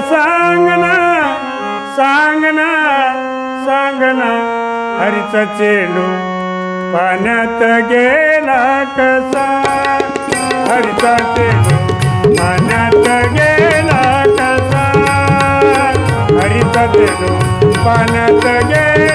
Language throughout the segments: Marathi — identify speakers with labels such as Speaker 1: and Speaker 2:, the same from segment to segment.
Speaker 1: सांगना सांगना सांगना हरीचा चेंडू पाण्यात गेला कसा हरीचा चेंडू पाण्यात गेला कसा हरीचा चेंडू पाण्यात गेला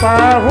Speaker 1: 八。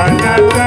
Speaker 1: भगत